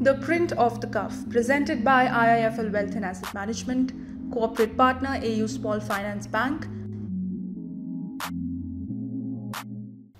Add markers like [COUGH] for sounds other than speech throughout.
The Print Off the Cuff, presented by IIFL Wealth and Asset Management, corporate partner AU Small Finance Bank.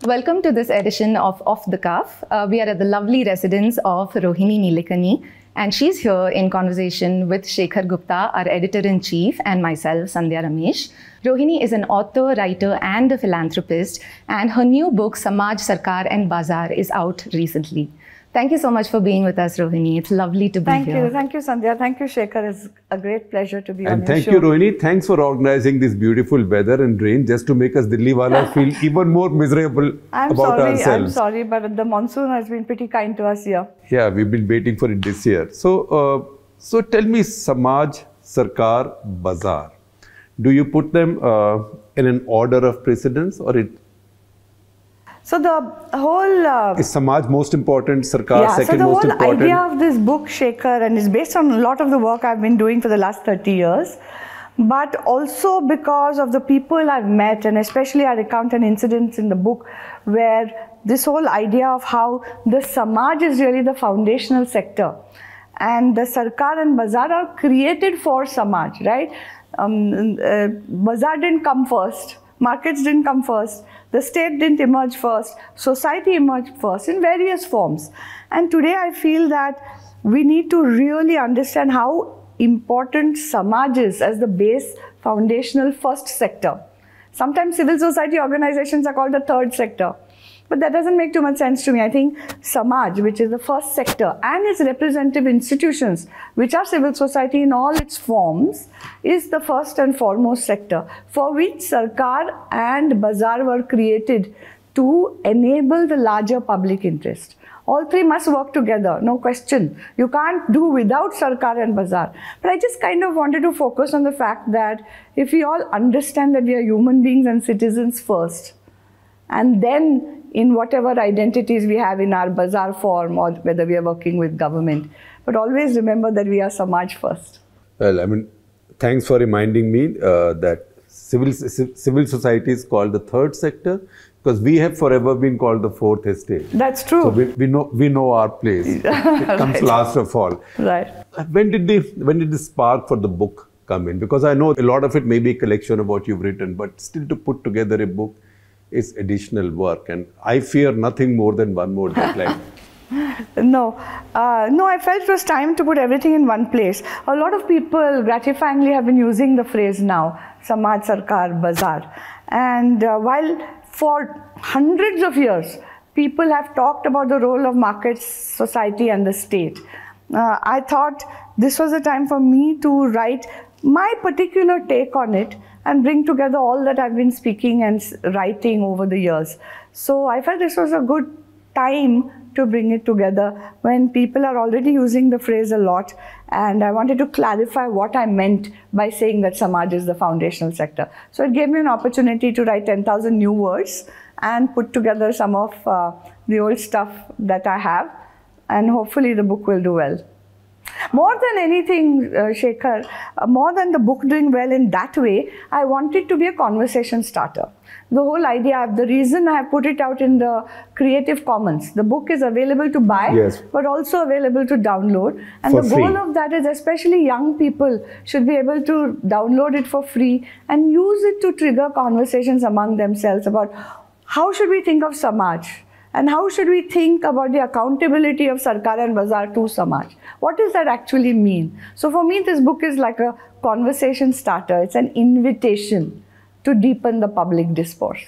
Welcome to this edition of Off the Cuff. Uh, we are at the lovely residence of Rohini Nilekani, and she's here in conversation with Shekhar Gupta, our editor in chief, and myself, Sandhya Ramesh. Rohini is an author, writer, and a philanthropist, and her new book, Samaj, Sarkar, and Bazaar, is out recently. Thank you so much for being with us, Rohini. It's lovely to be thank here. Thank you. Thank you, Sandhya. Thank you, Shekhar. It's a great pleasure to be and on thank your you, show. Rohini. Thanks for organizing this beautiful weather and rain just to make us Delhiwala [LAUGHS] feel even more miserable I'm about sorry, ourselves. I'm sorry, but the monsoon has been pretty kind to us here. Yeah, we've been waiting for it this year. So, uh, so tell me, Samaj, Sarkar, Bazaar. Do you put them uh, in an order of precedence, or it So the whole uh, is Samaj most important, Sarkar yeah, so second the most whole important? idea of this book, Shekhar, and is based on a lot of the work I've been doing for the last 30 years, but also because of the people I've met, and especially I recount an incident in the book where this whole idea of how the Samaj is really the foundational sector, and the Sarkar and Bazaar are created for Samaj, right? Um, uh, Bazaar didn't come first, markets didn't come first the state didn't emerge first, society emerged first in various forms. And today I feel that we need to really understand how important Samaj is as the base foundational first sector. Sometimes civil society organizations are called the third sector. But that doesn't make too much sense to me. I think Samaj, which is the first sector, and its representative institutions, which are civil society in all its forms, is the first and foremost sector for which Sarkar and Bazaar were created to enable the larger public interest. All three must work together, no question. You can't do without Sarkar and Bazaar. But I just kind of wanted to focus on the fact that if we all understand that we are human beings and citizens first, and then in whatever identities we have in our bazaar form or whether we are working with government. But always remember that we are Samaj first. Well, I mean, thanks for reminding me uh, that civil, civil society is called the third sector because we have forever been called the fourth estate. That's true. So we, we know we know our place. [LAUGHS] it comes Right. last of all. Right. When did the when did the spark for the book come in? Because I know a lot of it may be a collection of what you've written, but still to put together a book is additional work, and I fear nothing more than one more deadline. [LAUGHS] No, uh, no, I felt it was time to put everything in one place. A lot of people gratifyingly have been using the phrase now, Samaj Sarkar Bazaar. And uh, while for hundreds of years, people have talked about the role of markets, society, and the state, uh, I thought this was a time for me to write my particular take on it and bring together all that I've been speaking and writing over the years. So I felt this was a good time to bring it together when people are already using the phrase a lot. And I wanted to clarify what I meant by saying that Samaj is the foundational sector. So it gave me an opportunity to write 10,000 new words and put together some of uh, the old stuff that I have. And hopefully the book will do well. More than anything, uh, Shekhar, uh, more than the book doing well in that way, I wanted to be a conversation starter. The whole idea, of the reason I put it out in the Creative Commons, the book is available to buy, Yes. but also available to download. And For the goal of that is especially young people should be able to download it for free and use it to trigger conversations among themselves about how should we think of Samaj and how should we think about the accountability of Sarkar and Bazaar to Samaj? What does that actually mean? So for me, this book is like a conversation starter. It's an invitation to deepen the public discourse.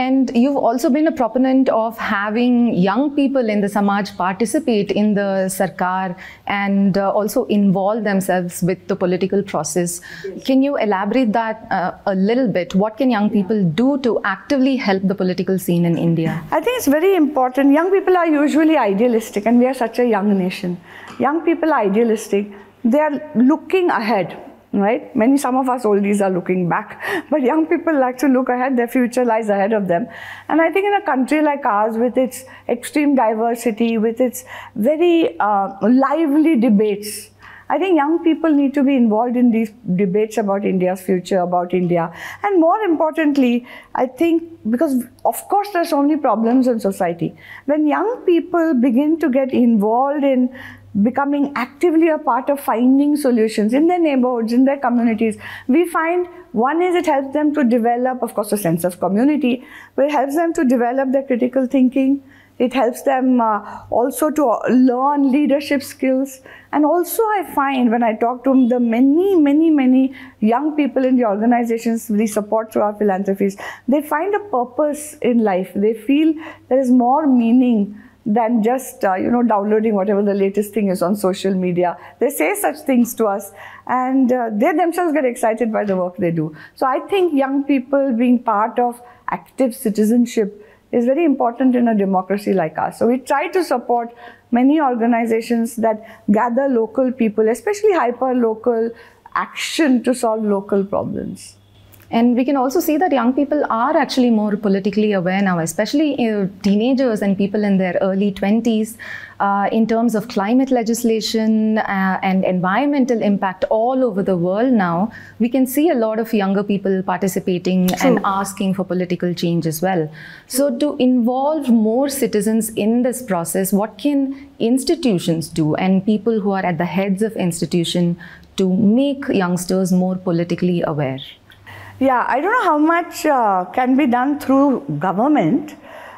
And you've also been a proponent of having young people in the Samaj participate in the Sarkar and uh, also involve themselves with the political process. Can you elaborate that uh, a little bit? What can young people do to actively help the political scene in India? I think it's very important. Young people are usually idealistic, and we are such a young nation. Young people are idealistic. They are looking ahead, right? Many, some of us oldies are looking back, but young people like to look ahead. Their future lies ahead of them. And I think in a country like ours, with its extreme diversity, with its very uh, lively debates, I think young people need to be involved in these debates about India's future, about India. And more importantly, I think because of course there's so many problems in society. When young people begin to get involved in becoming actively a part of finding solutions in their neighborhoods, in their communities, we find one is it helps them to develop, of course, a sense of community, but it helps them to develop their critical thinking. It helps them uh, also to learn leadership skills. And also, I find when I talk to the many, many, many young people in the organizations we support through our philanthropies, they find a purpose in life. They feel there is more meaning than just uh, you know downloading whatever the latest thing is on social media. They say such things to us, and uh, they themselves get excited by the work they do. So I think young people being part of active citizenship is very important in a democracy like ours. So we try to support many organizations that gather local people, especially hyper local action to solve local problems. And we can also see that young people are actually more politically aware now, especially uh, teenagers and people in their early 20s, uh, in terms of climate legislation uh, and environmental impact all over the world now. We can see a lot of younger people participating True. and asking for political change as well. So, to involve more citizens in this process, what can institutions do and people who are at the heads of institution to make youngsters more politically aware? Yeah, I don't know how much uh, can be done through government.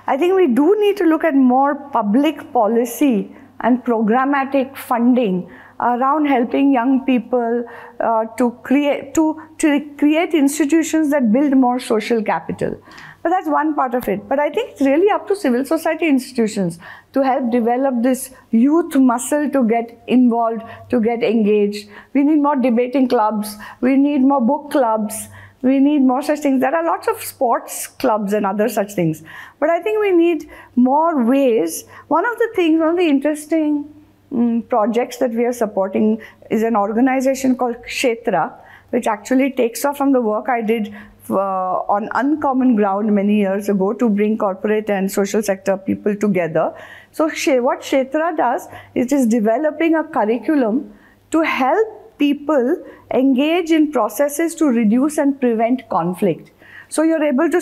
I think we do need to look at more public policy and programmatic funding around helping young people uh, to create to, to create institutions that build more social capital. But that's one part of it. But I think it's really up to civil society institutions to help develop this youth muscle to get involved, to get engaged. We need more debating clubs. We need more book clubs we need more such things. There are lots of sports clubs and other such things. But I think we need more ways. One of the things, one of the interesting um, projects that we are supporting is an organization called Kshetra, which actually takes off from the work I did uh, on uncommon ground many years ago to bring corporate and social sector people together. So what Kshetra does it is developing a curriculum to help people engage in processes to reduce and prevent conflict. So you're able to,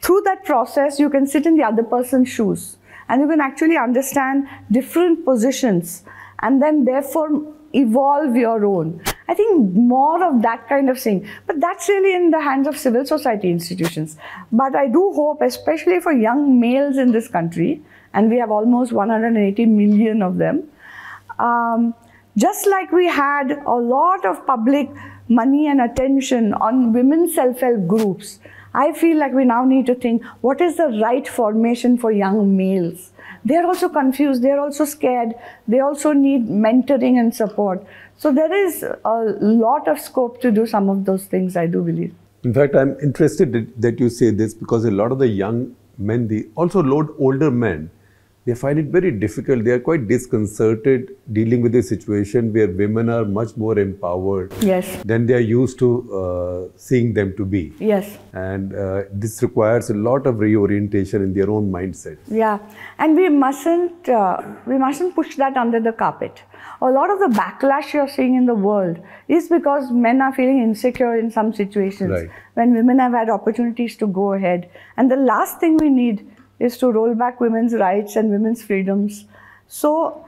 through that process, you can sit in the other person's shoes and you can actually understand different positions and then therefore evolve your own. I think more of that kind of thing. But that's really in the hands of civil society institutions. But I do hope, especially for young males in this country, and we have almost 180 million of them, um, just like we had a lot of public money and attention on women's self-help groups, I feel like we now need to think what is the right formation for young males? They're also confused, they're also scared, they also need mentoring and support. So there is a lot of scope to do some of those things, I do believe. In fact, I'm interested that you say this because a lot of the young men, the also load older men, they find it very difficult. They are quite disconcerted dealing with a situation where women are much more empowered yes. than they are used to uh, seeing them to be. Yes. And uh, this requires a lot of reorientation in their own mindset. Yeah, and we mustn't uh, we mustn't push that under the carpet. A lot of the backlash you're seeing in the world is because men are feeling insecure in some situations Right. when women have had opportunities to go ahead. And the last thing we need is to roll back women's rights and women's freedoms. So,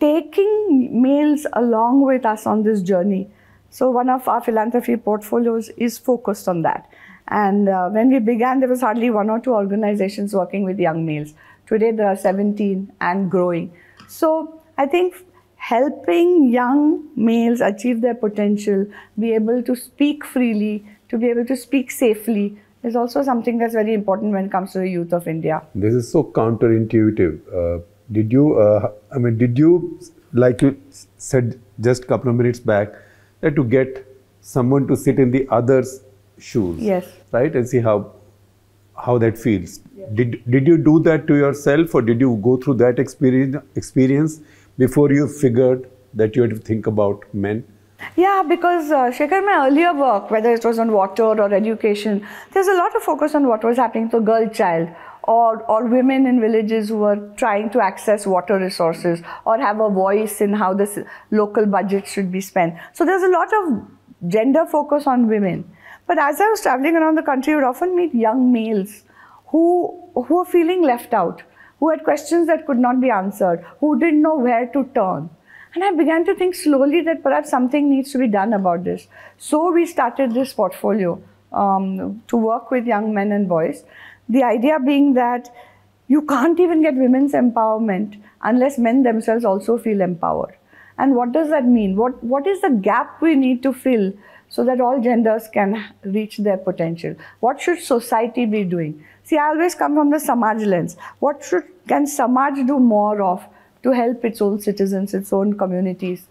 taking males along with us on this journey. So, one of our philanthropy portfolios is focused on that. And uh, when we began, there was hardly one or two organizations working with young males. Today, there are 17 and growing. So, I think helping young males achieve their potential, be able to speak freely, to be able to speak safely, is also something that's very important when it comes to the youth of India. This is so counterintuitive. Uh, did you, uh, I mean, did you, like you said just a couple of minutes back, that to get someone to sit in the other's shoes, Yes. right, and see how how that feels. Did did you do that to yourself, or did you go through that experience experience before you figured that you had to think about men? Yeah, because uh, Shekhar, my earlier work, whether it was on water or education, there's a lot of focus on what was happening to girl child or, or women in villages who are trying to access water resources or have a voice in how this local budget should be spent. So there's a lot of gender focus on women. But as I was traveling around the country, I would often meet young males who, who were feeling left out, who had questions that could not be answered, who didn't know where to turn. And I began to think slowly that perhaps something needs to be done about this. So we started this portfolio um, to work with young men and boys. The idea being that you can't even get women's empowerment unless men themselves also feel empowered. And what does that mean? What, what is the gap we need to fill so that all genders can reach their potential? What should society be doing? See, I always come from the Samaj lens. What should, can Samaj do more of to help its own citizens, its own communities?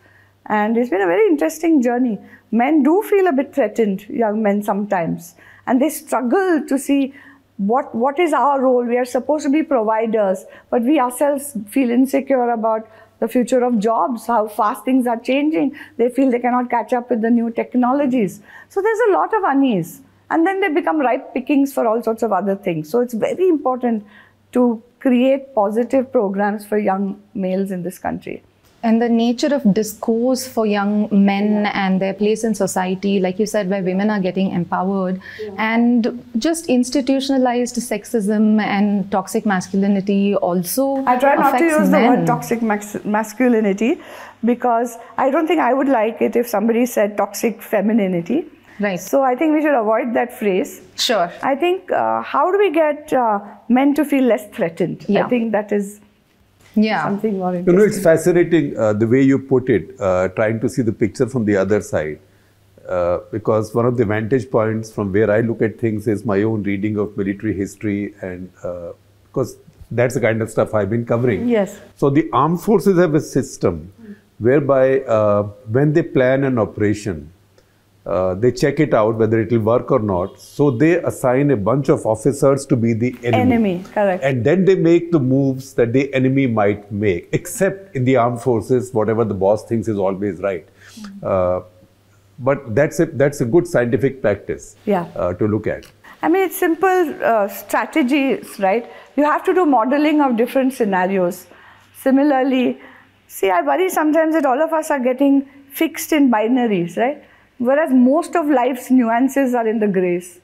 And it's been a very interesting journey. Men do feel a bit threatened, young men sometimes, and they struggle to see what, what is our role. We are supposed to be providers, but we ourselves feel insecure about the future of jobs, how fast things are changing. They feel they cannot catch up with the new technologies. So there's a lot of unease. And then they become ripe pickings for all sorts of other things. So it's very important to create positive programs for young males in this country and the nature of discourse for young men and their place in society, like you said, where women are getting empowered, yeah. and just institutionalized sexism and toxic masculinity also. I try not to use men. the word toxic masculinity because I don't think I would like it if somebody said toxic femininity. Right. So I think we should avoid that phrase. Sure. I think uh, how do we get uh, men to feel less threatened? Yeah. I think that is yeah. something more interesting. You know, it's fascinating uh, the way you put it, uh, trying to see the picture from the other side. Uh, because one of the vantage points from where I look at things is my own reading of military history, and because uh, that's the kind of stuff I've been covering. Yes. So the armed forces have a system whereby uh, when they plan an operation, uh, they check it out whether it will work or not. So they assign a bunch of officers to be the enemy. Enemy, correct. And then they make the moves that the enemy might make, except in the armed forces, whatever the boss thinks is always right. Mm-hmm. Uh, but that's a, that's a good scientific practice yeah. uh, to look at. I mean, it's simple uh, strategies, right? You have to do modeling of different scenarios. Similarly, see, I worry sometimes that all of us are getting fixed in binaries, right? Whereas most of life's nuances are in the grays.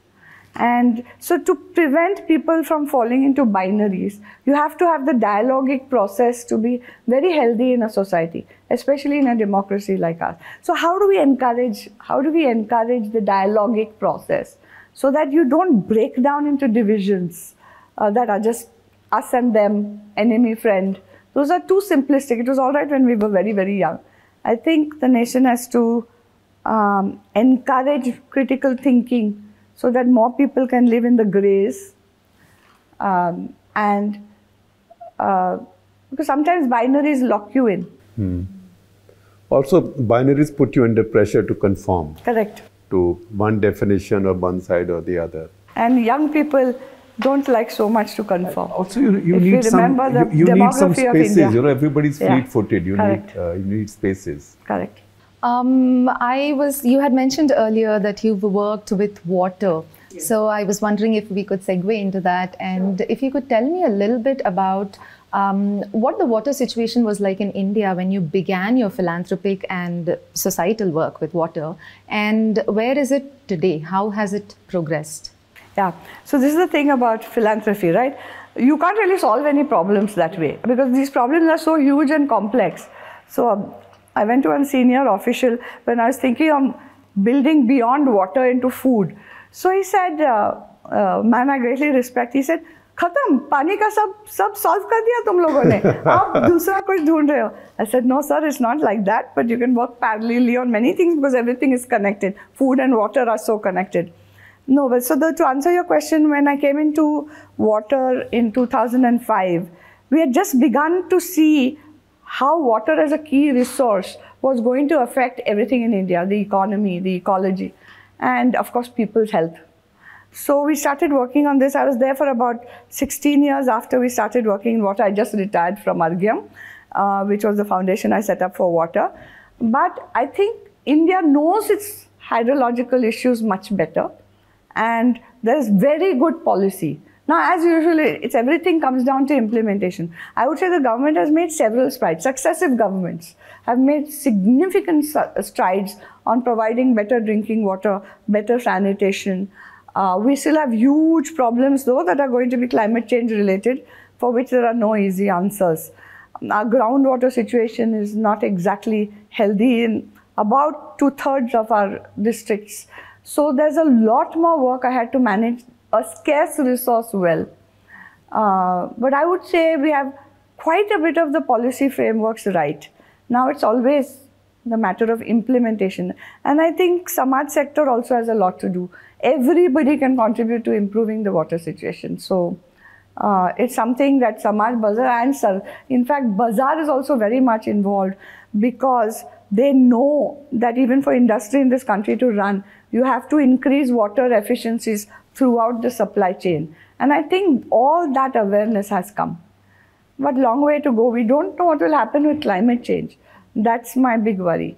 And so, to prevent people from falling into binaries, you have to have the dialogic process to be very healthy in a society, especially in a democracy like ours. So, how do we encourage? How do we encourage the dialogic process so that you don't break down into divisions uh, that are just us and them, enemy friend? Those are too simplistic. It was all right when we were very very young. I think the nation has to um, encourage critical thinking so that more people can live in the grays. Um, and uh, because sometimes binaries lock you in. Hmm. Also, binaries put you under pressure to conform. Correct. To one definition or one side or the other. And young people don't like so much to conform. Also, you, you need some you, you need some spaces. You know, everybody's fleet-footed. You Correct. need uh, you need spaces. Correct. Um, I was, you had mentioned earlier that you've worked with water. Yes. So I was wondering if we could segue into that and sure. if you could tell me a little bit about um, what the water situation was like in India when you began your philanthropic and societal work with water and where is it today? How has it progressed? Yeah, so this is the thing about philanthropy, right? You can't really solve any problems that way because these problems are so huge and complex. So um, I went to one senior official when I was thinking of building beyond water into food. So he said, uh, uh, man I greatly respect, he said, खत्म पानी का सब सब solve कर दिया तुम लोगों ने आप [LAUGHS] दूसरा कुछ ढूंढ रहे हो I said no sir it's not like that but you can work parallelly on many things because everything is connected food and water are so connected no but so the, to answer your question when I came into water in 2005 we had just begun to see how water as a key resource was going to affect everything in India the economy, the ecology, and of course, people's health. So we started working on this. I was there for about 16 years after we started working in water. I just retired from Arghyam, uh, which was the foundation I set up for water. But I think India knows its hydrological issues much better, and there is very good policy. Now, as usually, it's everything comes down to implementation. I would say the government has made several strides. Successive governments have made significant strides on providing better drinking water, better sanitation. Uh, we still have huge problems, though, that are going to be climate change related, for which there are no easy answers. Our groundwater situation is not exactly healthy in about two thirds of our districts. So there's a lot more work I had to manage a scarce resource well. Uh, but I would say we have quite a bit of the policy frameworks right. Now it's always the matter of implementation. And I think Samaj sector also has a lot to do. Everybody can contribute to improving the water situation. So uh, it's something that Samaj Bazaar and Sir, in fact, Bazaar is also very much involved because they know that even for industry in this country to run, you have to increase water efficiencies throughout the supply chain. And I think all that awareness has come. But long way to go. We don't know what will happen with climate change. That's my big worry.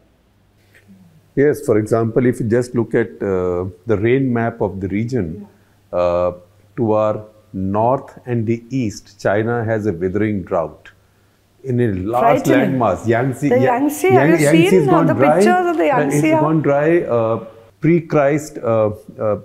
Yes, for example, if you just look at uh, the rain map of the region, uh, to our north and the east, China has a withering drought. In a large landmass, Yangtze, the Yangtze, Yang, have you Yangtze seen the dry, pictures of the Yangtze? It's gone dry. Uh, pre-Christ uh, uh,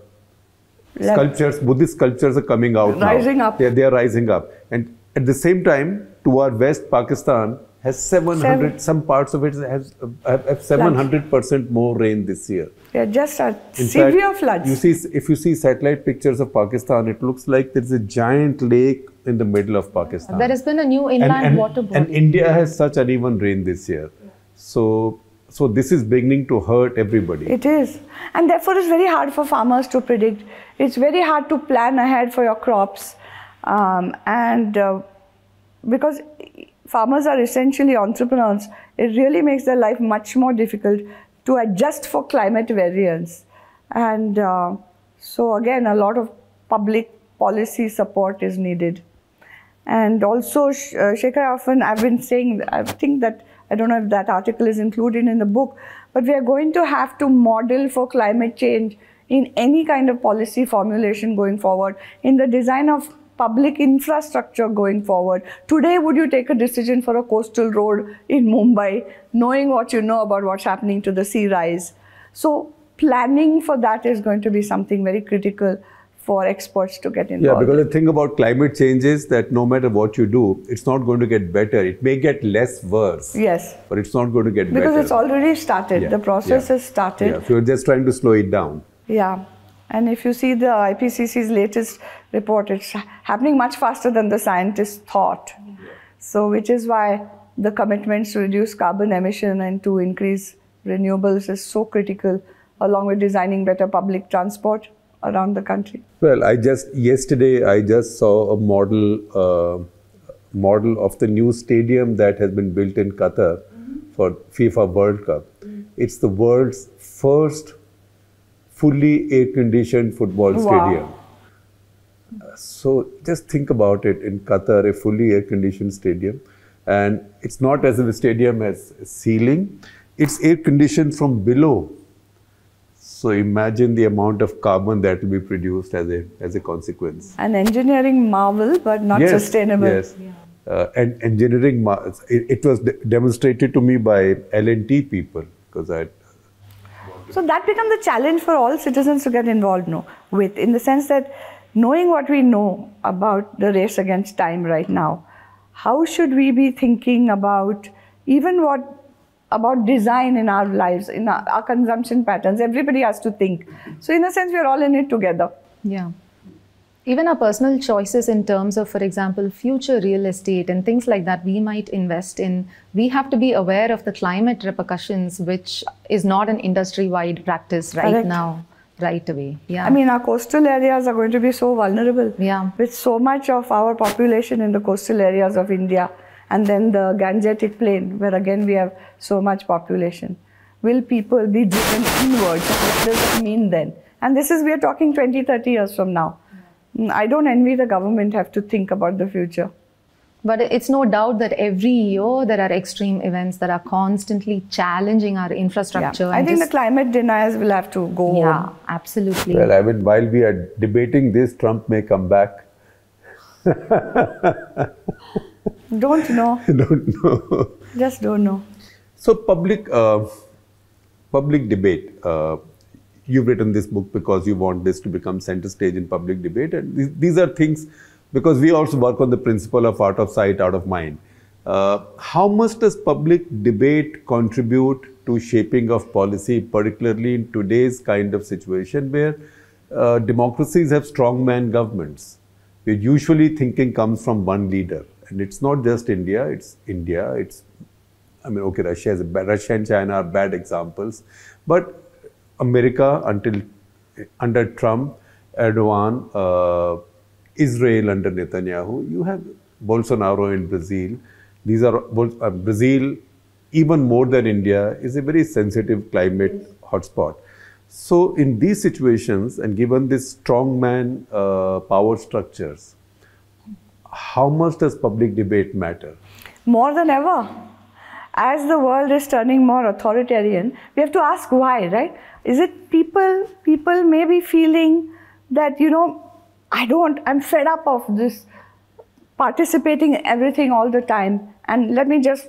sculptures, Buddhist sculptures are coming out rising now. up. They, they are rising up. And at the same time, to our west, Pakistan has 700, Seven. some parts of it has, have, have 700% more rain this year. Yeah, just a In severe fact, floods. You see, if you see satellite pictures of Pakistan, it looks like there's a giant lake in the middle of Pakistan. There has been a new inland and, and, water body. And India has such uneven rain this year. So, so this is beginning to hurt everybody. It is. And therefore, it's very hard for farmers to predict. It's very hard to plan ahead for your crops. Um, and uh, because farmers are essentially entrepreneurs, it really makes their life much more difficult to adjust for climate variance. And uh, so, again, a lot of public policy support is needed. And also, uh, Shekhar, often I've been saying, I think that, I don't know if that article is included in the book, but we are going to have to model for climate change in any kind of policy formulation going forward, in the design of public infrastructure going forward. Today, would you take a decision for a coastal road in Mumbai, knowing what you know about what's happening to the sea rise? So, planning for that is going to be something very critical for experts to get involved. Yeah, because the thing about climate change is that no matter what you do, it's not going to get better. It may get less worse. Yes. But it's not going to get because better. Because it's already started. Yeah. The process yeah. has started. Yeah. So you're just trying to slow it down. Yeah. And if you see the IPCC's latest report, it's happening much faster than the scientists thought. Yeah. So, which is why the commitments to reduce carbon emission and to increase renewables is so critical, along with designing better public transport around the country. Well, I just yesterday I just saw a model uh, model of the new stadium that has been built in Qatar mm-hmm. for FIFA World Cup. Mm-hmm. It's the world's first fully air-conditioned football wow. stadium. So just think about it in Qatar, a fully air-conditioned stadium, and it's not as if the stadium has a ceiling; it's air-conditioned from below. So imagine the amount of carbon that will be produced as a as a consequence. An engineering marvel, but not yes, sustainable. Yes. Yeah. Uh, and engineering, it, it was de demonstrated to me by L&T people because I so that becomes the challenge for all citizens to get involved no, with, in the sense that knowing what we know about the race against time right now, how should we be thinking about even what about design in our lives, in our, our consumption patterns? Everybody has to think. So in a sense, we're all in it together. Yeah even our personal choices in terms of, for example, future real estate and things like that we might invest in, we have to be aware of the climate repercussions, which is not an industry wide practice right Correct. now, right away. Yeah. I mean, our coastal areas are going to be so vulnerable. Yeah. With so much of our population in the coastal areas of India and then the Gangetic Plain, where again we have so much population. Will people be driven inwards? What does that mean then? And this is, we are talking 20, 30 years from now. Mm, I don't envy the government have to think about the future. But it's no doubt that every year there are extreme events that are constantly challenging our infrastructure. Yeah. I think the climate deniers will have to go. Yeah, absolutely. Well, I mean, while we are debating this, Trump may come back [LAUGHS] don't know. [LAUGHS] don't know. Just don't know. So public, uh, public debate. Uh, you've written this book because you want this to become center stage in public debate, and these, these are things because we also work on the principle of out of sight, out of mind. Uh, how much does public debate contribute to shaping of policy, particularly in today's kind of situation where uh, democracies have strongman governments? Where usually thinking comes from one leader, and it's not just India; it's India, it's I mean, okay, Russia is a bad, Russia and China are bad examples, but America until under Trump, Erdogan, uh, Israel under Netanyahu, you have Bolsonaro in Brazil. These are uh, Brazil, even more than India, is a very sensitive climate hotspot. So, in these situations, and given this strongman uh, power structures, how much does public debate matter? More than ever. As the world is turning more authoritarian, we have to ask why, right? Is it people, people may be feeling that, you know, I don't, I'm fed up of this participating in everything all the time and let me just,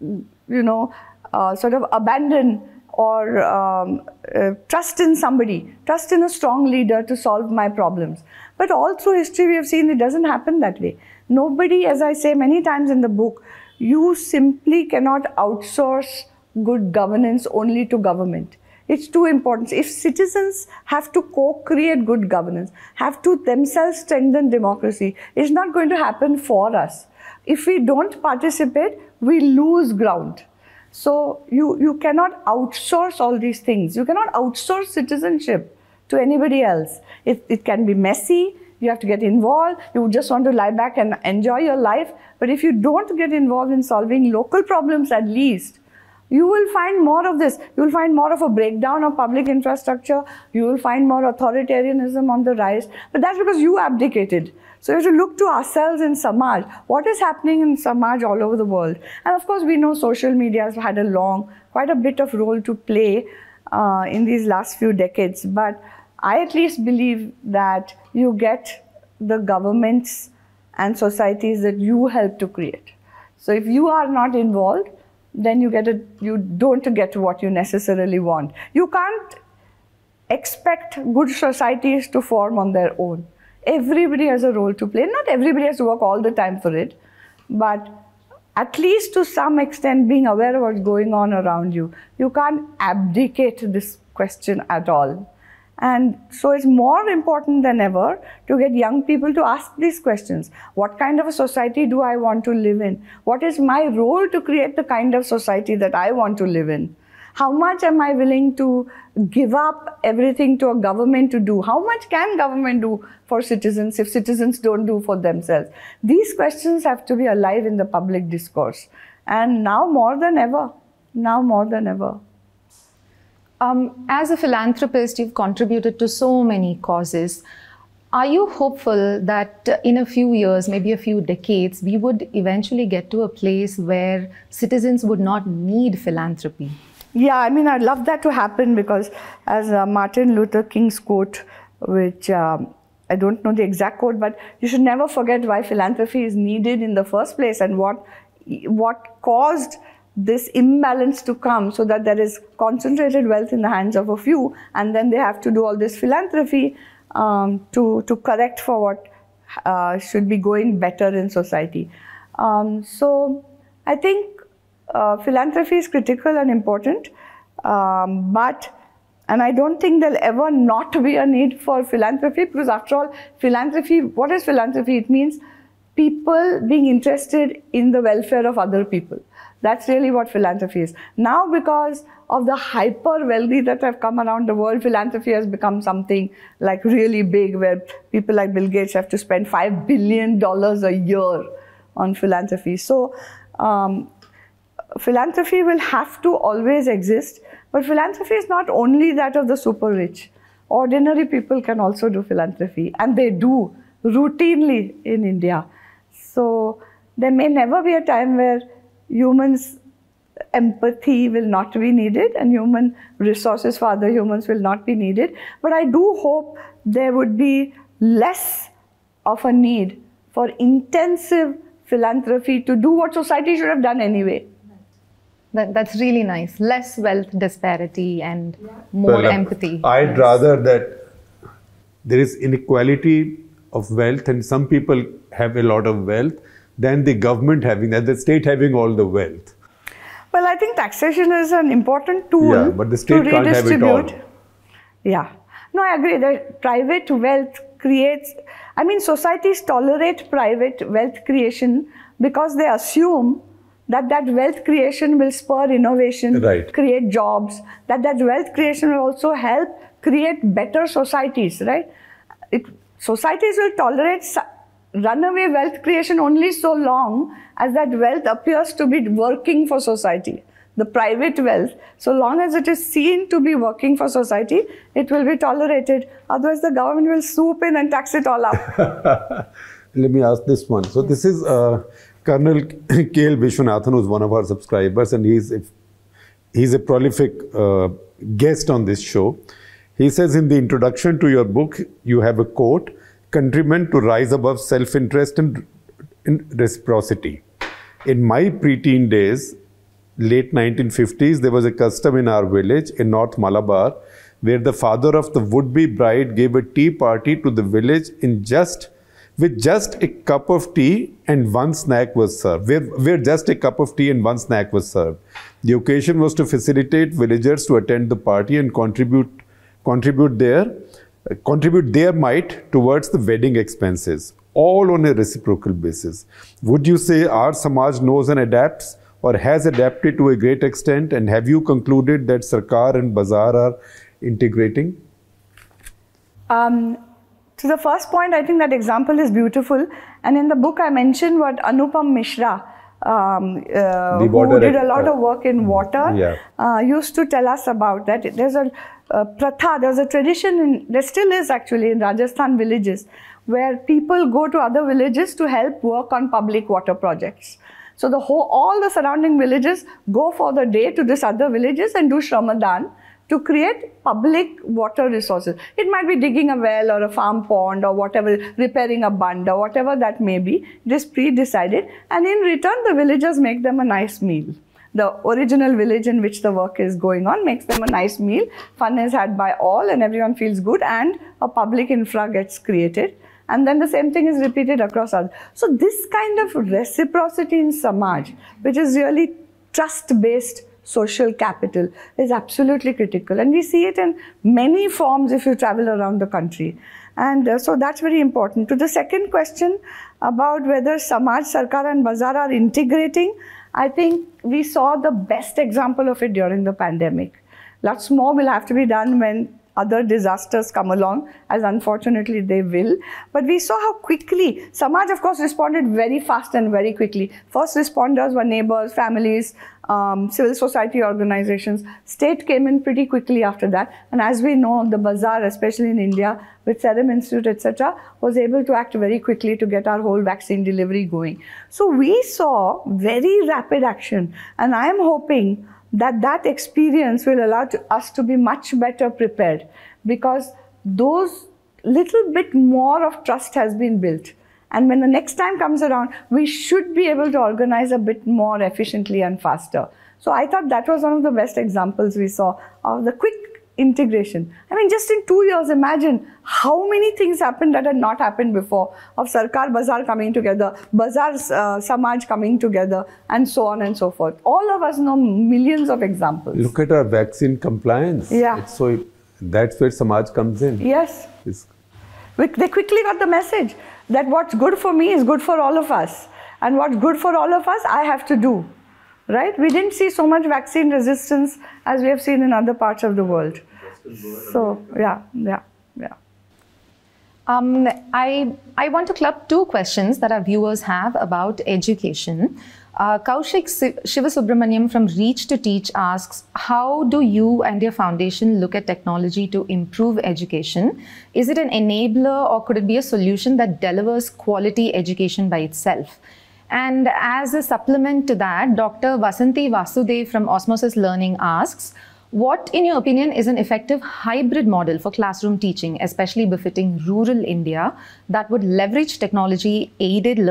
you know, uh, sort of abandon or um, uh, trust in somebody, trust in a strong leader to solve my problems. But all through history, we have seen it doesn't happen that way. Nobody, as I say many times in the book, you simply cannot outsource good governance only to government. It's too important. If citizens have to co-create good governance, have to themselves strengthen democracy, it's not going to happen for us. If we don't participate, we lose ground. So you, you cannot outsource all these things. You cannot outsource citizenship to anybody else. It, it can be messy. You have to get involved. You just want to lie back and enjoy your life. But if you don't get involved in solving local problems at least, you will find more of this. You will find more of a breakdown of public infrastructure. You will find more authoritarianism on the rise. But that's because you abdicated. So you have to look to ourselves in Samaj. What is happening in Samaj all over the world? And of course, we know social media has had a long, quite a bit of role to play uh, in these last few decades. But I at least believe that you get the governments and societies that you help to create. So if you are not involved, then you get a, you don't get what you necessarily want. You can't expect good societies to form on their own. Everybody has a role to play. Not everybody has to work all the time for it, but at least to some extent being aware of what's going on around you. You can't abdicate this question at all. And so it's more important than ever to get young people to ask these questions. What kind of a society do I want to live in? What is my role to create the kind of society that I want to live in? How much am I willing to give up everything to a government to do? How much can government do for citizens if citizens don't do for themselves? These questions have to be alive in the public discourse. And now more than ever, now more than ever. Um, as a philanthropist, you've contributed to so many causes. Are you hopeful that in a few years, maybe a few decades, we would eventually get to a place where citizens would not need philanthropy? Yeah, I mean, I'd love that to happen because, as uh, Martin Luther King's quote, which um, I don't know the exact quote, but you should never forget why philanthropy is needed in the first place and what what caused this imbalance to come so that there is concentrated wealth in the hands of a few and then they have to do all this philanthropy um, to, to correct for what uh, should be going better in society. Um, so I think uh, philanthropy is critical and important, um, but and I don't think there'll ever not be a need for philanthropy because after all, philanthropy, what is philanthropy? It means people being interested in the welfare of other people. That's really what philanthropy is. Now, because of the hyper wealthy that have come around the world, philanthropy has become something like really big where people like Bill Gates have to spend $5 billion a year on philanthropy. So, um, philanthropy will have to always exist, but philanthropy is not only that of the super rich. Ordinary people can also do philanthropy, and they do routinely in India. So, there may never be a time where humans empathy will not be needed and human resources for other humans will not be needed. But I do hope there would be less of a need for intensive philanthropy to do what society should have done anyway. That, that's really nice. Less wealth disparity and more Well, uh, empathy. I'd Yes. rather that there is inequality of wealth and some people have a lot of wealth than the government having that, the state having all the wealth. Well, I think taxation is an important tool Yeah, but the state to can't have it all. redistribute. Yeah. No, I agree that private wealth creates, I mean, societies tolerate private wealth creation because they assume that that wealth creation will spur innovation, Right. create jobs, that that wealth creation will also help create better societies, right? It, societies will tolerate runaway wealth creation only so long as that wealth appears to be working for society. The private wealth, so long as it is seen to be working for society, it will be tolerated. Otherwise, the government will swoop in and tax it all up. [LAUGHS] Let me ask this one. So this is uh, Colonel K.L. Vishwanathan, who's one of our subscribers, and he's a, he's a prolific uh, guest on this show. He says in the introduction to your book, you have a quote: "Countrymen to rise above self-interest and, and reciprocity." In my preteen days, late 1950s, there was a custom in our village in North Malabar where the father of the would-be bride gave a tea party to the village in just with just a cup of tea and one snack was served. Where, where just a cup of tea and one snack was served. The occasion was to facilitate villagers to attend the party and contribute contribute their uh, contribute their might towards the wedding expenses, all on a reciprocal basis. Would you say our Samaj knows and adapts or has adapted to a great extent? And have you concluded that Sarkar and Bazaar are integrating? Um, to the first point, I think that example is beautiful. And in the book, I mentioned what Anupam Mishra, um, uh, who did a lot uh, of work in water, yeah. uh, used to tell us about that. There's a uh, pratha, there's a tradition, in, there still is actually in Rajasthan villages, where people go to other villages to help work on public water projects. So the whole, all the surrounding villages go for the day to this other villages and do Shramadan to create public water resources. It might be digging a well or a farm pond or whatever, repairing a bund or whatever that may be. It is pre-decided and in return the villagers make them a nice meal. The original village in which the work is going on makes them a nice meal. Fun is had by all and everyone feels good and a public infra gets created. And then the same thing is repeated across others. So this kind of reciprocity in Samaj, which is really trust-based social capital is absolutely critical and we see it in many forms if you travel around the country and uh, so that's very important to the second question about whether samaj sarkar and bazaar are integrating i think we saw the best example of it during the pandemic. Lots more will have to be done when other disasters come along, as unfortunately they will. But we saw how quickly Samaj, of course, responded very fast and very quickly. First responders were neighbors, families, um, civil society organizations. State came in pretty quickly after that. And as we know, the bazaar, especially in India, with Serum Institute, etc., was able to act very quickly to get our whole vaccine delivery going. So we saw very rapid action. And I am hoping that that experience will allow to, us to be much better prepared because those little bit more of trust has been built. And when the next time comes around we should be able to organize a bit more efficiently and faster. So i thought that was one of the best examples we saw of the quick integration. I mean, just in two years, imagine how many things happened that had not happened before of Sarkar Bazaar coming together, Bazaar uh, Samaj coming together, and so on and so forth. All of us know millions of examples. Look at our vaccine compliance. Yeah. It's so that's where Samaj comes in. Yes. It's- They quickly got the message that what's good for me is good for all of us. And what's good for all of us, I have to do. Right? We didn't see so much vaccine resistance as we have seen in other parts of the world. So, yeah, yeah, yeah. Um, I, I want to club two questions that our viewers have about education. Uh, Kaushik Shivasubramaniam from Reach to Teach asks How do you and your foundation look at technology to improve education? Is it an enabler or could it be a solution that delivers quality education by itself? And as a supplement to that, Dr. Vasanti Vasudev from Osmosis Learning asks What, in your opinion, is an effective hybrid model for classroom teaching, especially befitting rural India, that would leverage technology aided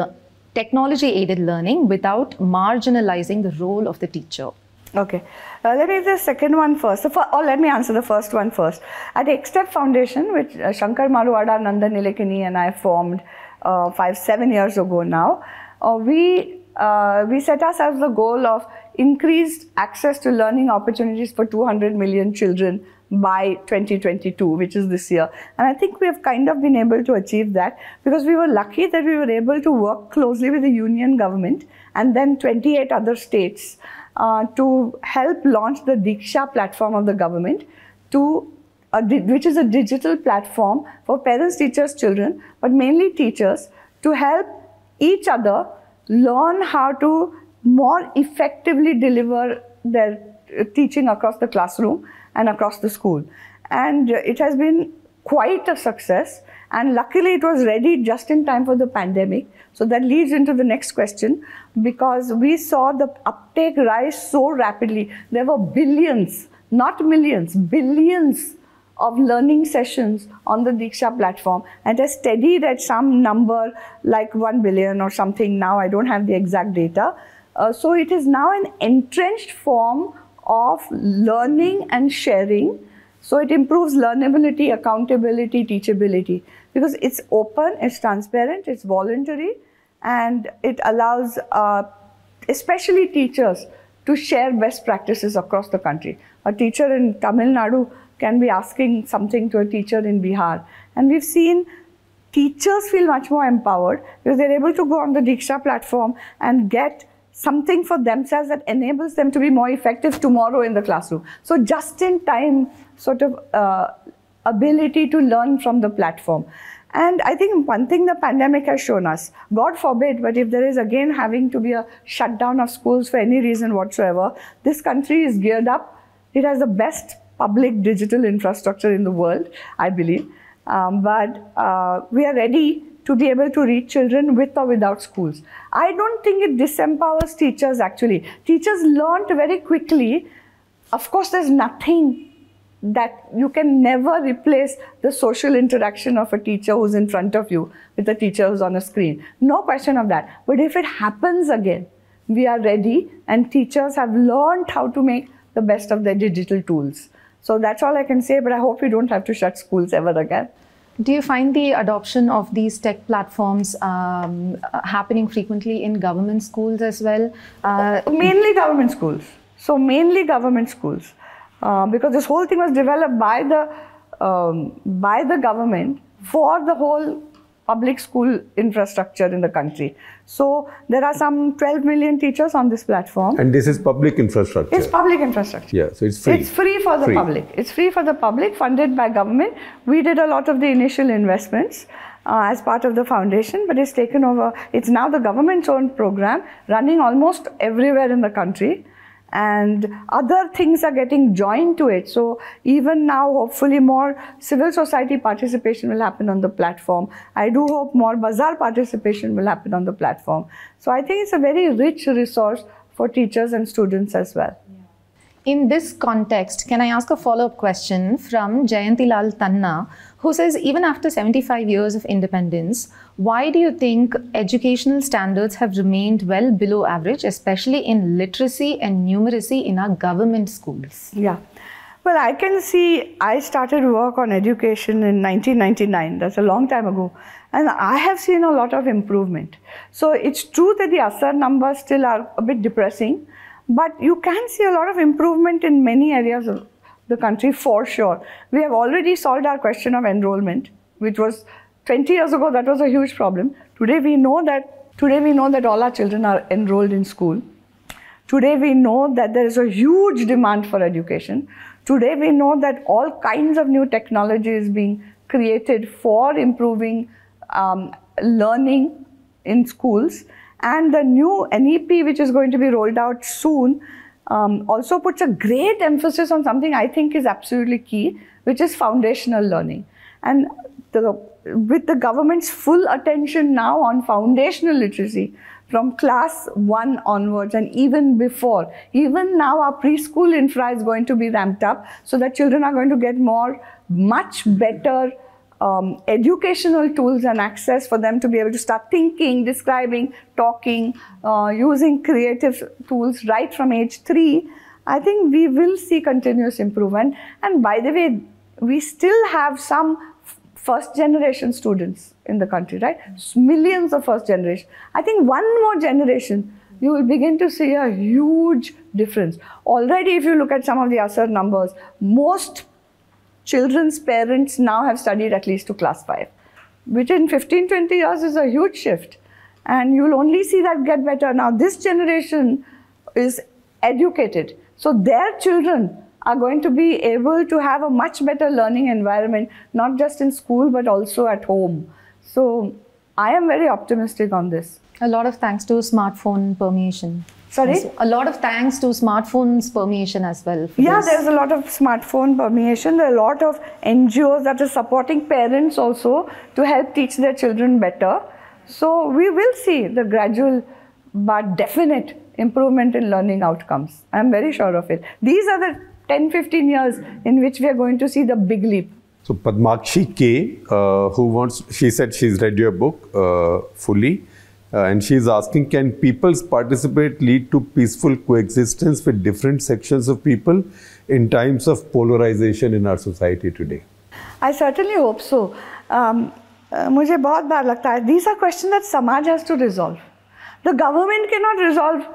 technology aided learning without marginalizing the role of the teacher? Okay, uh, let me the second one first. So for, or let me answer the first one first. At EkStep Foundation, which uh, Shankar Maruvada, Nandan Nilekani, and I formed uh, five, seven years ago now, uh, we uh, we set ourselves the goal of increased access to learning opportunities for 200 million children by 2022, which is this year. And I think we have kind of been able to achieve that because we were lucky that we were able to work closely with the union government and then 28 other states uh, to help launch the Diksha platform of the government to a, which is a digital platform for parents, teachers, children, but mainly teachers to help each other learn how to more effectively deliver their uh, teaching across the classroom and across the school. And it has been quite a success. And luckily, it was ready just in time for the pandemic. So that leads into the next question because we saw the uptake rise so rapidly. There were billions, not millions, billions of learning sessions on the Diksha platform and has steadied at some number like 1 billion or something now. I don't have the exact data. Uh, so it is now an entrenched form of learning and sharing. So it improves learnability, accountability, teachability because it's open, it's transparent, it's voluntary, and it allows uh, especially teachers to share best practices across the country. A teacher in Tamil Nadu can be asking something to a teacher in Bihar. And we've seen teachers feel much more empowered because they're able to go on the Diksha platform and get something for themselves that enables them to be more effective tomorrow in the classroom. So just in time sort of uh, ability to learn from the platform. And I think one thing the pandemic has shown us, God forbid, but if there is again having to be a shutdown of schools for any reason whatsoever, this country is geared up. It has the best public digital infrastructure in the world, I believe. Um, but uh, we are ready to be able to reach children with or without schools. I don't think it disempowers teachers actually. Teachers learned very quickly. Of course, there's nothing that you can never replace the social interaction of a teacher who's in front of you with a teacher who's on a screen. No question of that. But if it happens again, we are ready and teachers have learned how to make the best of their digital tools. So that's all I can say, but I hope we don't have to shut schools ever again. Do you find the adoption of these tech platforms um, happening frequently in government schools as well? Uh, mainly government schools. So, mainly government schools. Uh, because this whole thing was developed by the, um, by the government for the whole public school infrastructure in the country. So there are some 12 million teachers on this platform. And this is public infrastructure. It's public infrastructure. Yeah, so it's free. It's free for the free. public. It's free for the public, funded by government. We did a lot of the initial investments. Uh, as part of the foundation, but it's taken over. It's now the government's own program running almost everywhere in the country and other things are getting joined to it. So even now, hopefully more civil society participation will happen on the platform. I do hope more bazaar participation will happen on the platform. So I think it's a very rich resource for teachers and students as well. In this context, can I ask a follow-up question from Jayanti Lal Tanna, who says, even after 75 years of independence, why do you think educational standards have remained well below average, especially in literacy and numeracy in our government schools? Yeah. Well, I can see I started work on education in 1999. That's a long time ago. And I have seen a lot of improvement. So it's true that the ASER numbers still are a bit depressing. But you can see a lot of improvement in many areas of the country for sure. We have already solved our question of enrollment, which was 20 years ago, that was a huge problem. Today we know that today we know that all our children are enrolled in school. Today we know that there is a huge demand for education. Today we know that all kinds of new technology is being created for improving um, learning in schools. And the new NEP, which is going to be rolled out soon, um, also puts a great emphasis on something I think is absolutely key, which is foundational learning. And the, with the government's full attention now on foundational literacy, from class one onwards and even before. Even now, our preschool infra is going to be ramped up so that children are going to get more, much better um, educational tools and access for them to be able to start thinking, describing, talking, uh, using creative tools right from age three. I think we will see continuous improvement. And by the way, we still have some first generation students in the country, right? Millions of first generation. I think one more generation, you will begin to see a huge difference. Already, if you look at some of the ASER numbers, most children's parents now have studied at least to class 5, Within in 15, 20 years is a huge shift. And you'll only see that get better. Now, this generation is educated. So their children are going to be able to have a much better learning environment, not just in school, but also at home. So I am very optimistic on this. A lot of thanks to smartphone permeation. Sorry? A lot of thanks to smartphones permeation as well. Yeah, this. there's a lot of smartphone permeation. There are a lot of NGOs that are supporting parents also to help teach their children better. So we will see the gradual but definite improvement in learning outcomes. I'm very sure of it. These are the 10, 15 years in which we are going to see the big leap. So Padmakshi K, uh, who wants, she said she's read your book uh, fully. Uh, and she's asking, can people's participate lead to peaceful coexistence with different sections of people in times of polarization in our society today? I certainly hope so. Um, uh, मुझे बहुत बार लगता है these are questions that Samaj has to resolve. The government cannot resolve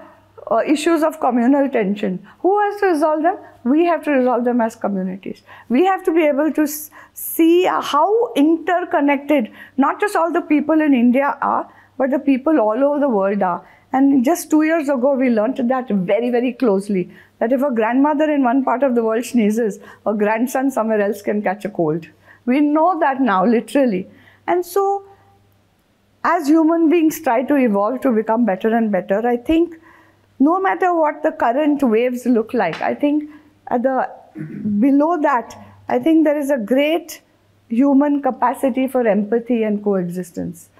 uh, issues of communal tension. Who has to resolve them? We have to resolve them as communities. We have to be able to see how interconnected not just all the people in India are, but the people all over the world are. And just two years ago, we learned that very, very closely. That if a grandmother in one part of the world sneezes, a grandson somewhere else can catch a cold. We know that now, literally. And so, as human beings try to evolve to become better and better, I think no matter what the current waves look like, I think at the below that, I think there is a great human capacity for empathy and coexistence.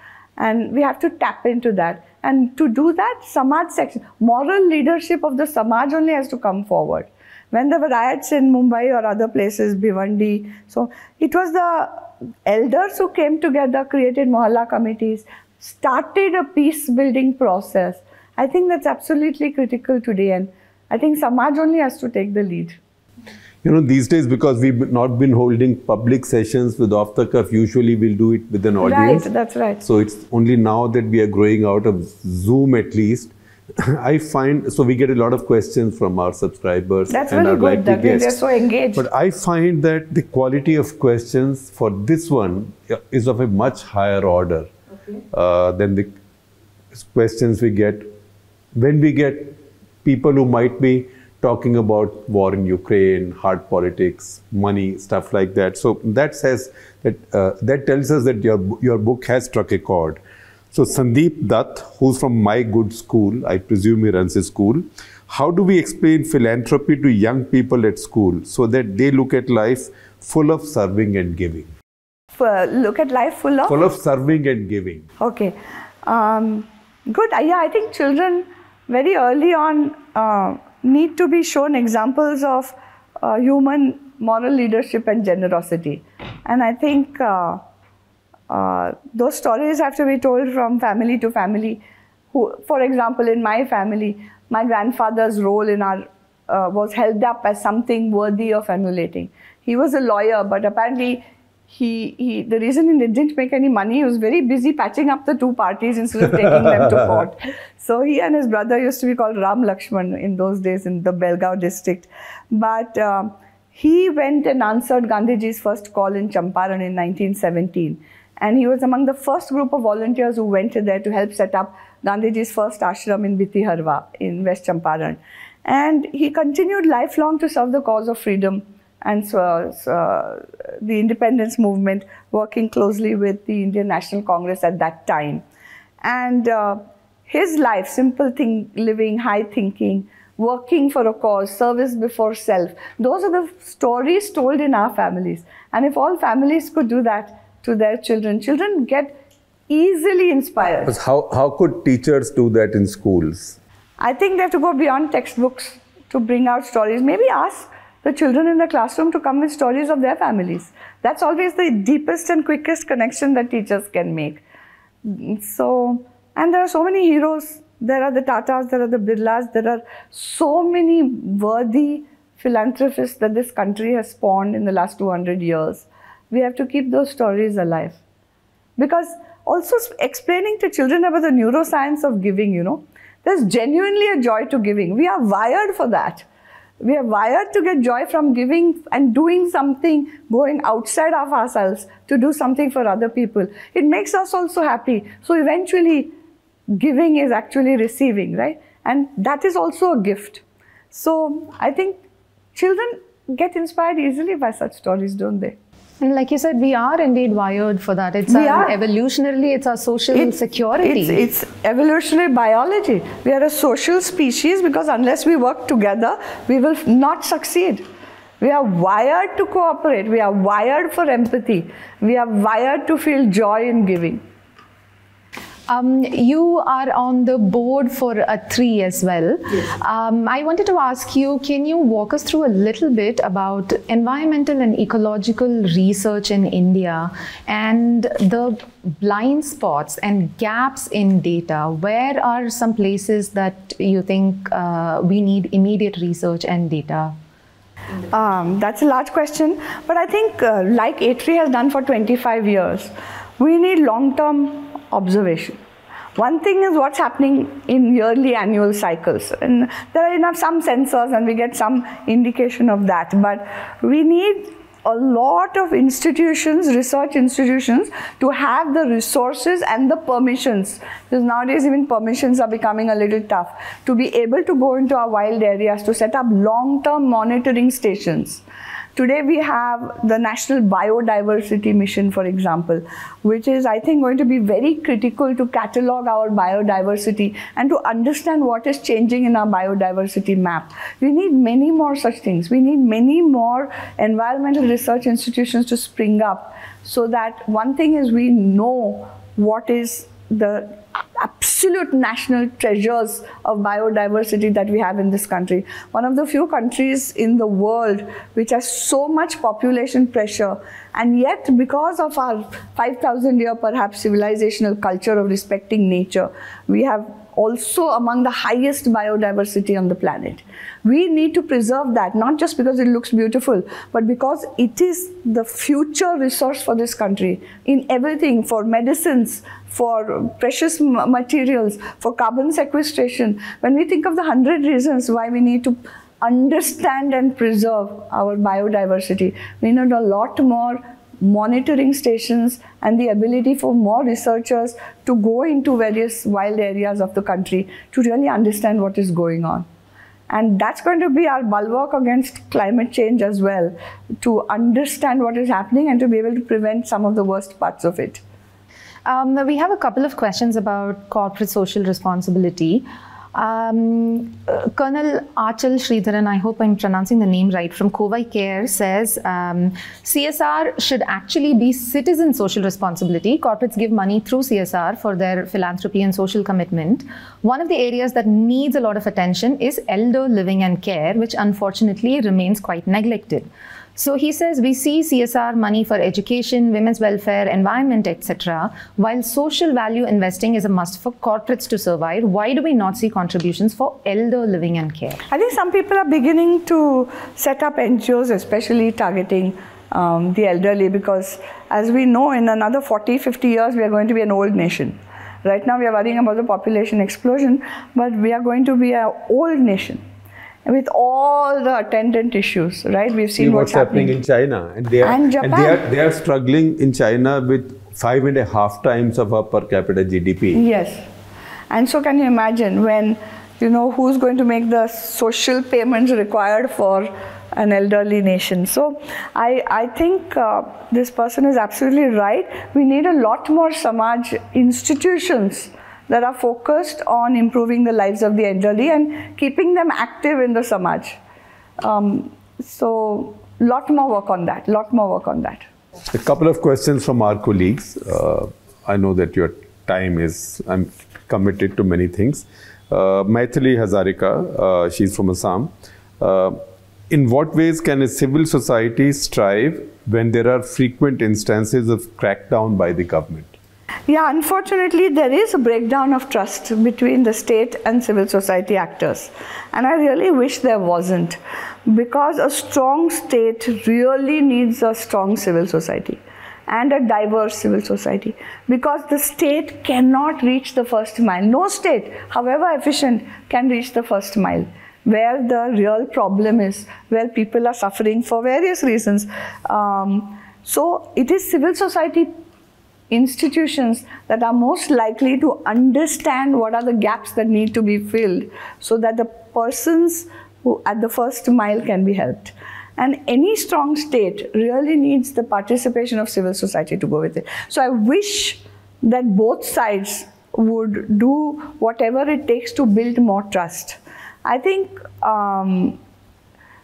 And we have to tap into that. And to do that, Samaj section, moral leadership of the Samaj only has to come forward. When there were riots in Mumbai or other places, Bhiwandi, so it was the elders who came together, created Mohalla committees, started a peace building process. I think that's absolutely critical today. And I think Samaj only has to take the lead. You know, these days, because we've not been holding public sessions with off the cuff, usually we'll do it with an audience. Right, that's right. So it's only now that we are growing out of Zoom at least. [LAUGHS] I find so we get a lot of questions from our subscribers That's and very our good that they're so engaged. But I find that the quality of questions for this one is of a much higher order uh, than the questions we get when we get people who might be talking about war in Ukraine, hard politics, money, stuff like that. So that says that uh, that tells us that your your book has struck a chord. So Sandeep Dutt, who's from My Good School, I presume he runs a school. How do we explain philanthropy to young people at school so that they look at life full of serving and giving? For, look at life full of. Full of serving and giving. Okay. Um, good. Uh, yeah, I think children very early on uh, need to be shown examples of uh, human moral leadership and generosity. And I think uh, uh, those stories have to be told from family to family. Who, for example, in my family, my grandfather's role in our uh, was held up as something worthy of emulating. He was a lawyer, but apparently he, he the reason he didn't make any money he was very busy patching up the two parties instead of taking them to court. [LAUGHS] So he and his brother used to be called ram lakshman in those days in the belgaum district. But um, he went and answered gandhiji's first call in champaran in 1917 and he was among the first group of volunteers who went there to help set up gandhiji's first ashram in bhitiharwa in west champaran. And he continued lifelong to serve the cause of freedom and so, so, the independence movement, working closely with the Indian National Congress at that time. And uh, his life, simple thing, living, high thinking, working for a cause, service before self, those are the stories told in our families. And if all families could do that to their children, children get easily inspired. How, how could teachers do that in schools? I think they have to go beyond textbooks to bring out stories. Maybe ask the children in the classroom to come with stories of their families. That's always the deepest and quickest connection that teachers can make. So, and there are so many heroes. There are the Tatas, there are the Birlas, there are so many worthy philanthropists that this country has spawned in the last 200 years. We have to keep those stories alive. Because also explaining to children about the neuroscience of giving, you know, there's genuinely a joy to giving. We are wired for that. We are wired to get joy from giving and doing something, going outside of ourselves to do something for other people. It makes us also happy. So eventually, giving is actually receiving, right? And that is also a gift. So I think children get inspired easily by such stories, don't they? And like you said, we are indeed wired for that. It's We our are. evolutionarily, it's our social security. It's, it's evolutionary biology. We are a social species because unless we work together, we will not succeed. We are wired to cooperate. We are wired for empathy. We are wired to feel joy in giving. Um, you are on the board for a three as well. Um, I wanted to ask you, can you walk us through a little bit about environmental and ecological research in India and the blind spots and gaps in data? Where are some places that you think uh, we need immediate research and data? Um, that's a large question, but I think, uh, like ATREE has done for 25 years, we need long term observation. One thing is what's happening in yearly annual cycles, and there are enough some sensors, and we get some indication of that, but we need a lot of institutions, research institutions, to have the resources and the permissions. Because nowadays, even permissions are becoming a little tough. To be able to go into our wild areas, to set up long term monitoring stations. Today, we have the National Biodiversity Mission, for example, which is, I think, going to be very critical to catalog our biodiversity and to understand what is changing in our biodiversity map. We need many more such things. We need many more environmental research institutions to spring up so that one thing is we know what is the absolute national treasures of biodiversity that we have in this country. One of the few countries in the world which has so much population pressure, and yet, because of our 5,000 year perhaps civilizational culture of respecting nature, we have also among the highest biodiversity on the planet. We need to preserve that, not just because it looks beautiful, but because it is the future resource for this country in everything for medicines, for precious materials, for carbon sequestration. When we think of the hundred reasons why we need to understand and preserve our biodiversity, we need a lot more monitoring stations and the ability for more researchers to go into various wild areas of the country to really understand what is going on. And that's going to be our bulwark against climate change as well, to understand what is happening and to be able to prevent some of the worst parts of it. Um, we have a couple of questions about corporate social responsibility. Um, uh, Colonel Achal Sridharan, I hope I'm pronouncing the name right, from Kovai Care says um, CSR should actually be citizen social responsibility. Corporates give money through CSR for their philanthropy and social commitment. One of the areas that needs a lot of attention is elder living and care, which unfortunately remains quite neglected. So he says we see CSR money for education, women's welfare, environment, etc. While social value investing is a must for corporates to survive, why do we not see contributions for elder living and care? I think some people are beginning to set up NGOs, especially targeting um, the elderly, because as we know, in another 40, 50 years, we are going to be an old nation. Right now, we are worrying about the population explosion, but we are going to be an old nation with all the attendant issues, right? We've seen See what's happening happening in China, and they are And they are Japan. they are struggling in China with five and a half times of our per capita GDP. Yes. And so can you imagine when, you know, who's going to make the social payments required for an elderly nation? So I, I think uh, this person is absolutely right. We need a lot more Samaj institutions that are focused on improving the lives of the elderly and keeping them active in the Samaj. Um, so lot more work on that, lot more work on that. A couple of questions from our colleagues. Uh, I know that your time is, I'm committed to many things. Uh, Maithili Hazarika, uh, she's from Assam. Uh, in what ways can a civil society strive when there are frequent instances of crackdown by the government? Yeah, unfortunately, there is a breakdown of trust between the state and civil society actors. And I really wish there wasn't because a strong state really needs a strong civil society and a diverse civil society because the state cannot reach the first mile. No state, however efficient, can reach the first mile where the real problem is, where people are suffering for various reasons. Um, so it is civil society institutions that are most likely to understand what are the gaps that need to be filled so that the persons who at the first mile can be helped. And any strong state really needs the participation of civil society to go with it. So I wish that both sides would do whatever it takes to build more trust. I think um,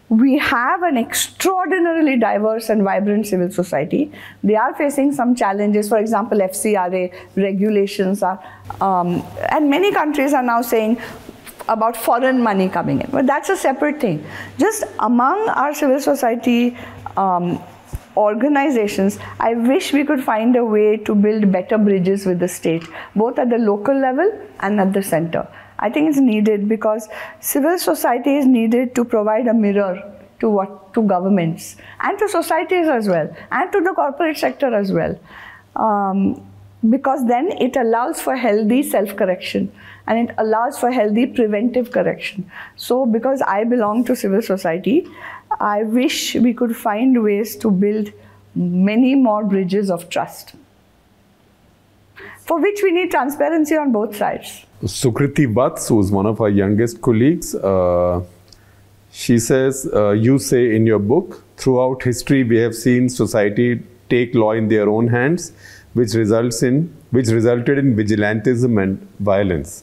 we have an extraordinarily diverse and vibrant civil society. They are facing some challenges. For example, FCRA regulations are, um, and many countries are now saying about foreign money coming in. But that's a separate thing. Just among our civil society um, organizations, I wish we could find a way to build better bridges with the state, both at the local level and at the center. I think it's needed because civil society is needed to provide a mirror to what to governments and to societies as well and to the corporate sector as well. Um, because then it allows for healthy self-correction and it allows for healthy preventive correction. So because I belong to civil society, I wish we could find ways to build many more bridges of trust for which we need transparency on both sides. Sukriti Vats, who's one of our youngest colleagues, uh, she says, uh, You say in your book, throughout history, we have seen society take law in their own hands, which results in which resulted in vigilantism and violence.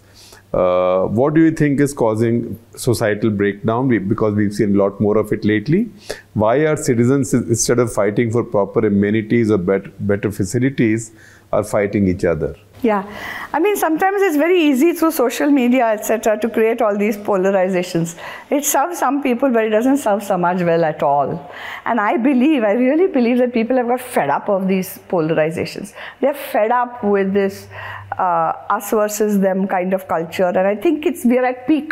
Uh, what do you think is causing societal breakdown? We, because we've seen a lot more of it lately. Why are citizens, instead of fighting for proper amenities or better, better facilities, are fighting each other? Yeah, I mean, sometimes it's very easy through social media, etc., to create all these polarizations. It serves some people, but it doesn't serve Samaj well at all. And I believe, I really believe that people have got fed up of these polarizations. They're fed up with this uh, us versus them kind of culture, and I think it's we're at peak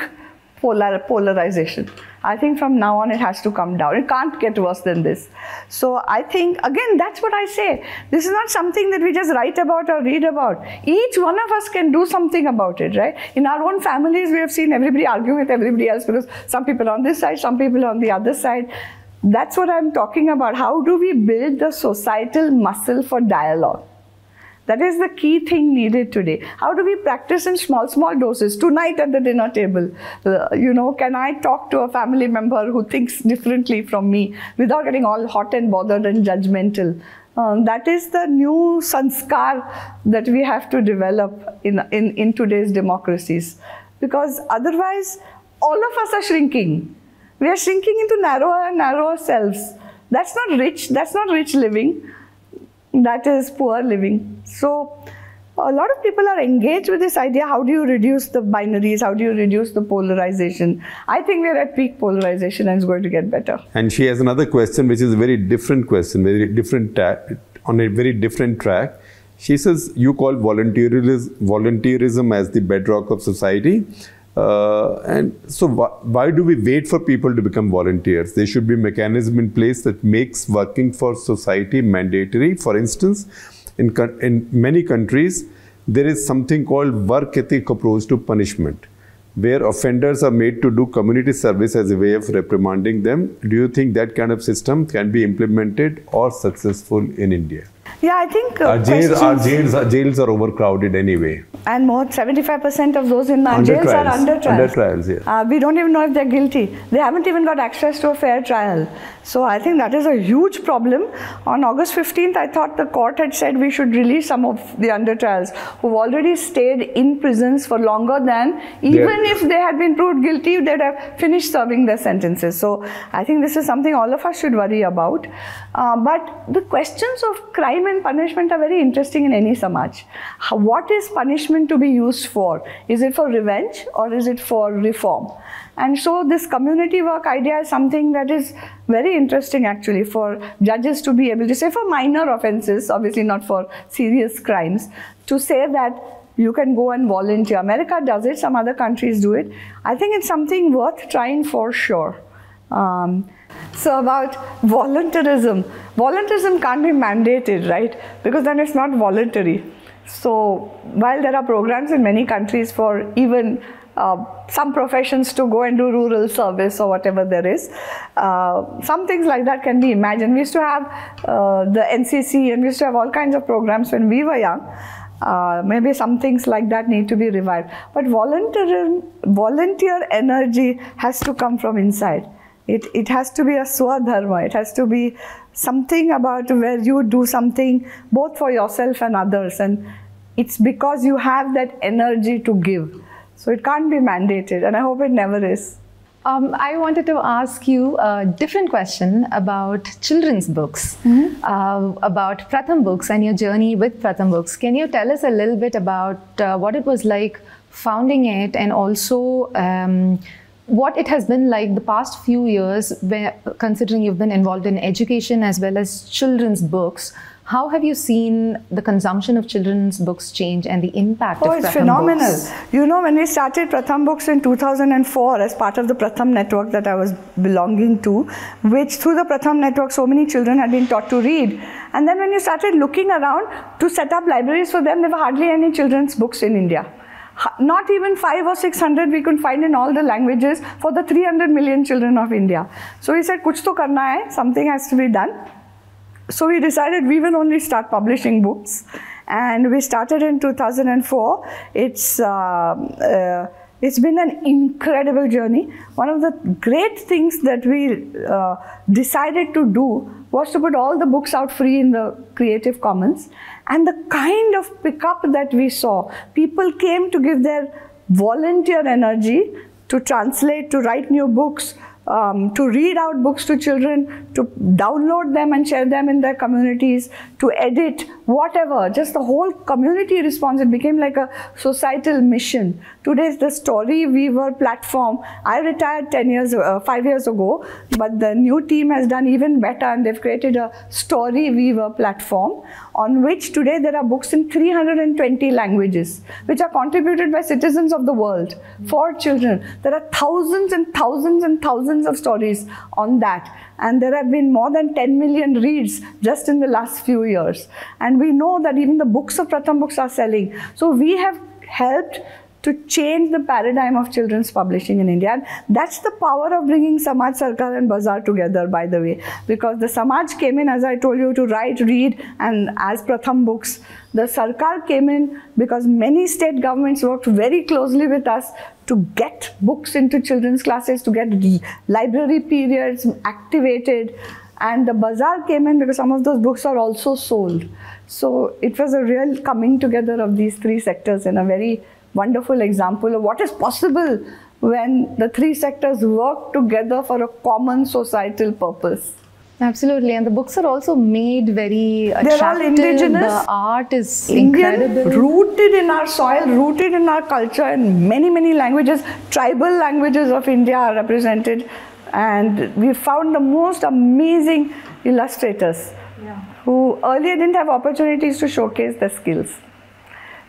polar, polarization. I think from now on it has to come down. It can't get worse than this. So I think, again, that's what I say. This is not something that we just write about or read about. Each one of us can do something about it, right? In our own families, we have seen everybody argue with everybody else because some people on this side, some people on the other side. That's what I'm talking about. How do we build the societal muscle for dialogue? That is the key thing needed today. How do we practice in small, small doses? Tonight at the dinner table, uh, you know, can I talk to a family member who thinks differently from me without getting all hot and bothered and judgmental? Um, that is the new sanskar that we have to develop in, in, in today's democracies. Because otherwise, all of us are shrinking. We are shrinking into narrower and narrower selves. That's not rich, that's not rich living that is poor living. So a lot of people are engaged with this idea how do you reduce the binaries? How do you reduce the polarization? I think we're at peak polarization and it's going to get better. And she has another question which is a very different question very different on a very different track. She says you call volunteerism, volunteerism as the bedrock of society uh, and so wh why do we wait for people to become volunteers? There should be mechanism in place that makes working for society mandatory. For instance, in, in many countries, there is something called work ethic approach to punishment, where offenders are made to do community service as a way of reprimanding them. Do you think that kind of system can be implemented or successful in India? Yeah, I think uh, our, jails, our jails, our jails are overcrowded anyway. And more, 75% of those in our jails trials. are under trials. Under trials, yeah. Uh, we don't even know if they're guilty. They haven't even got access to a fair trial. So I think that is a huge problem. On August 15th, I thought the court had said we should release some of the under trials who've already stayed in prisons for longer than, even yeah. if they had been proved guilty, they'd have finished serving their sentences. So I think this is something all of us should worry about. Uh, but the questions of crime and punishment are very interesting in any samaj. What is punishment to be used for? Is it for revenge or is it for reform? And so this community work idea is something that is very interesting actually for judges to be able to say for minor offenses, obviously not for serious crimes, to say that you can go and volunteer. America does it, some other countries do it. I think it's something worth trying for sure. Um, so about voluntarism. Voluntarism can't be mandated, right? Because then it's not voluntary. So while there are programs in many countries for even uh, some professions to go and do rural service or whatever there is. Uh, some things like that can be imagined. We used to have uh, the NCC and we used to have all kinds of programs when we were young. Uh, maybe some things like that need to be revived. But volunteer, volunteer energy has to come from inside. It, it has to be a swadharma. It has to be something about where you do something both for yourself and others. And it's because you have that energy to give. So it can't be mandated, and I hope it never is. Um, I wanted to ask you a different question about children's books, mm-hmm. uh, about Pratham Books and your journey with Pratham Books. Can you tell us a little bit about uh, what it was like founding it and also um, what it has been like the past few years, where, considering you've been involved in education as well as children's books? How have you seen the consumption of children's books change and the impact oh, of it's Pratham phenomenal. Books? You know, when we started Pratham Books in 2004 as part of the Pratham network that I was belonging to, which through the Pratham network, so many children had been taught to read. And then when you started looking around to set up libraries for them, there were hardly any children's books in India not even five or six hundred we could find in all the languages for the 300 million children of India. So he said, kuch to karna hai, something has to be done. So we decided we will only start publishing books. And we started in 2004. It's, uh, uh, it's been an incredible journey. One of the great things that we uh, decided to do was to put all the books out free in the Creative Commons. And the kind of pickup that we saw, people came to give their volunteer energy to translate, to write new books, um, to read out books to children, to download them and share them in their communities, to edit, whatever. Just the whole community response. It became like a societal mission. Today's the Story Weaver platform. I retired 10 years, uh, 5 years ago, but the new team has done even better and they've created a Story Weaver platform on which today there are books in 320 languages, which are contributed by citizens of the world for children. There are thousands and thousands and thousands of stories on that. And there have been more than 10 million reads just in the last few years. And we know that even the books of Pratham books are selling. So we have helped to change the paradigm of children's publishing in India. And that's the power of bringing Samaj Sarkar and Bazaar together, by the way. Because the Samaj came in, as I told you, to write, read, and as Pratham books. The Sarkar came in because many state governments worked very closely with us to get books into children's classes, to get library periods activated. And the bazaar came in because some of those books are also sold. So it was a real coming together of these three sectors in a very wonderful example of what is possible when the three sectors work together for a common societal purpose. Absolutely, and the books are also made very attractive. They're all indigenous. The art is Indian, incredible. rooted in our soil, rooted in our culture, in many, many languages. Tribal languages of India are represented, and we found the most amazing illustrators yeah. who earlier didn't have opportunities to showcase their skills.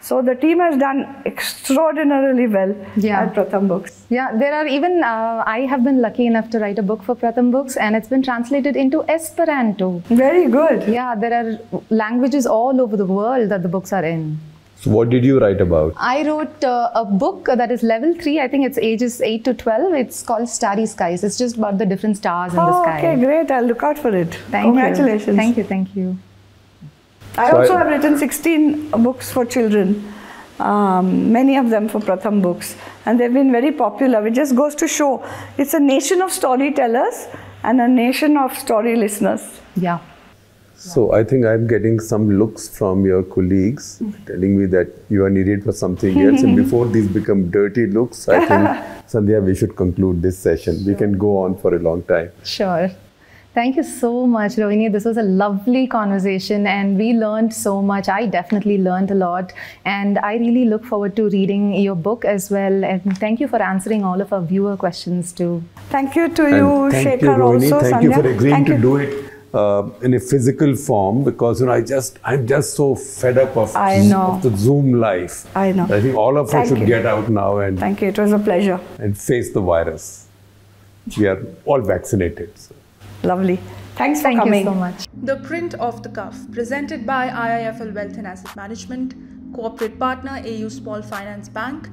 So the team has done extraordinarily well yeah. at Pratham Books. Yeah, there are even, uh, I have been lucky enough to write a book for Pratham Books and it's been translated into Esperanto. Very good. Yeah, there are languages all over the world that the books are in. So what did you write about? I wrote uh, a book that is level 3. I think it's ages 8 to 12. It's called Starry Skies. It's just about the different stars in oh, the sky. okay, great. I'll look out for it. Thank Congratulations. You. Thank you, thank you. I so also I, have written 16 books for children, um, many of them for Pratham books, and they've been very popular. It just goes to show it's a nation of storytellers and a nation of story listeners. Yeah. So I think I'm getting some looks from your colleagues telling me that you are needed for something else. and [LAUGHS] before these become dirty looks, I think, [LAUGHS] Sandhya, we should conclude this session. Sure. We can go on for a long time. Sure. Thank you so much, Rohini. This was a lovely conversation and we learned so much. I definitely learned a lot and I really look forward to reading your book as well. And thank you for answering all of our viewer questions too. Thank you to And you, thank Shekhar, you, Rohini. also. Thank Sandhya. you for agreeing Thank to you. do it uh, in a physical form because you know I just I'm just so fed up of, I know. of the Zoom life. I know. I think all of us should you. get out now and Thank you. It was a pleasure. and face the virus. We are all vaccinated. So. Lovely. Thanks for Thank coming. you so much. The Print Off the Cuff, presented by IIFL Wealth and Asset Management, corporate partner AU Small Finance Bank.